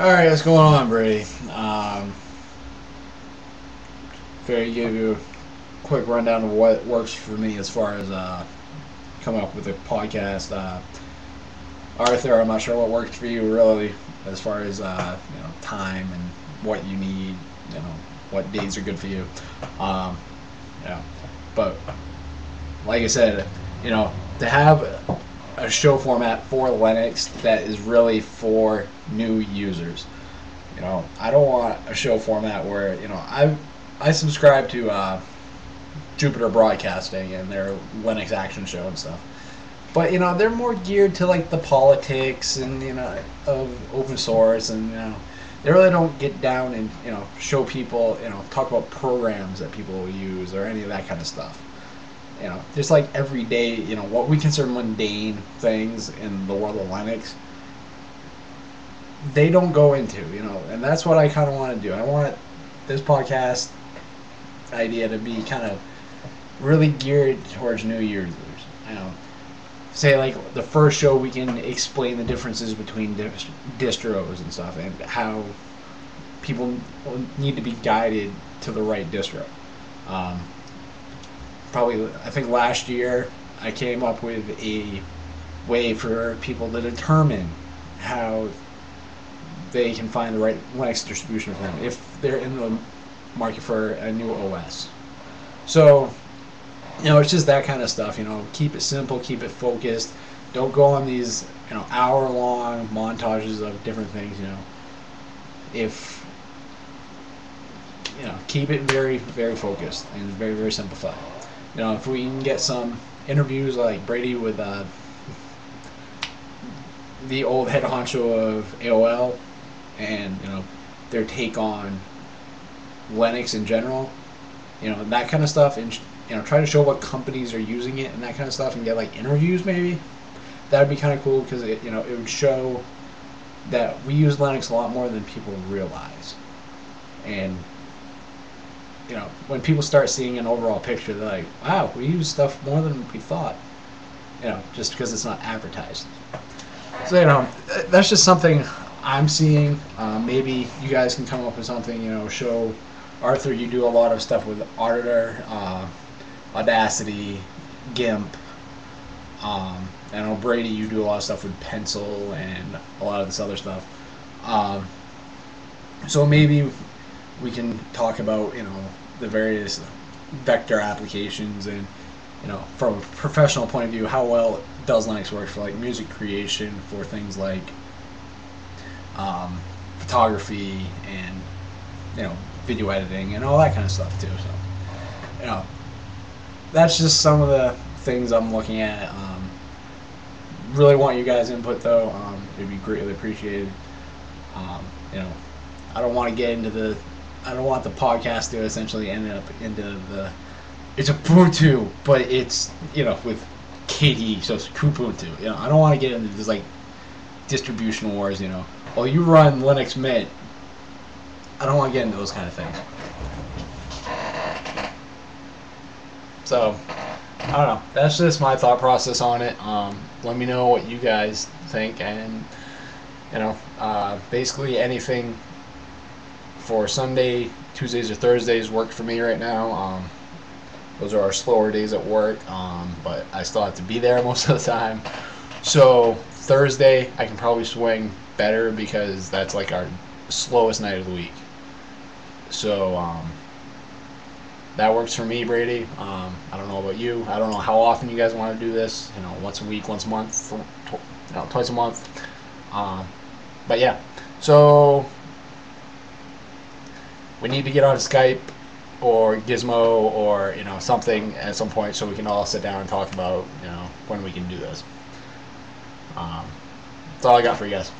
All right, what's going on, Brady? Um, figure to give you a quick rundown of what works for me as far as uh, coming up with a podcast. Uh, Arthur, I'm not sure what worked for you really, as far as uh, you know time and what you need, you know what days are good for you. Um, yeah, but like I said, you know to have a show format for Linux that is really for new users. You know, I don't want a show format where you know I I subscribe to uh, Jupiter Broadcasting and their Linux action show and stuff. But you know they're more geared to like the politics and you know of open source and you know they really don't get down and you know show people you know talk about programs that people use or any of that kind of stuff you know, just like everyday, you know, what we consider mundane things in the world of Linux, they don't go into, you know, and that's what I kind of want to do. I want this podcast idea to be kind of really geared towards new users. You know, say like the first show we can explain the differences between distros and stuff and how people need to be guided to the right distro. Um, probably I think last year I came up with a way for people to determine how they can find the right Linux distribution for them if they're in the market for a new OS. So, you know, it's just that kind of stuff. You know, keep it simple, keep it focused. Don't go on these you know hour long montages of different things. You know, if you know, keep it very very focused and very very simplified. You know, if we can get some interviews like Brady with uh, the old head honcho of AOL and, you know, their take on Linux in general, you know, that kind of stuff, and, you know, try to show what companies are using it and that kind of stuff and get, like, interviews maybe. That would be kind of cool because, it, you know, it would show that we use Linux a lot more than people realize. And you know, when people start seeing an overall picture, they're like, wow, we use stuff more than we thought. You know, just because it's not advertised. So, you know, that's just something I'm seeing. Uh, maybe you guys can come up with something, you know, show Arthur, you do a lot of stuff with Auditor, uh, Audacity, GIMP. Um, know Brady, you do a lot of stuff with Pencil and a lot of this other stuff. Um, so maybe we can talk about you know the various vector applications and you know from a professional point of view how well does Linux work for like music creation for things like um, photography and you know video editing and all that kind of stuff too so you know. That's just some of the things I'm looking at um, really want you guys input though um, it'd be greatly appreciated. Um, you know I don't want to get into the I don't want the podcast to essentially end up into the. It's a Ubuntu, but it's you know with KDE, so it's Kubuntu. You know, I don't want to get into this like distribution wars. You know, oh you run Linux Mint. I don't want to get into those kind of things. So, I don't know. That's just my thought process on it. Um, let me know what you guys think, and you know, uh, basically anything for Sunday, Tuesdays or Thursdays work for me right now. Um, those are our slower days at work, um, but I still have to be there most of the time. So Thursday, I can probably swing better because that's like our slowest night of the week. So um, that works for me, Brady. Um, I don't know about you. I don't know how often you guys want to do this. You know, once a week, once a month, you know, twice a month. Um, but yeah, so we need to get on Skype or Gizmo or you know something at some point so we can all sit down and talk about you know when we can do this. Um, that's all I got for you guys.